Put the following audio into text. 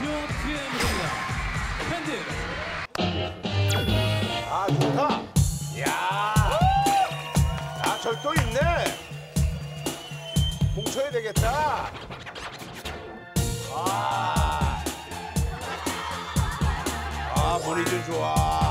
쇼트의 무대입니다. 밴드 아 좋다. 야. 아 절도 있네. 뭉쳐야 되겠다. 아. 아 머리 좀 좋아.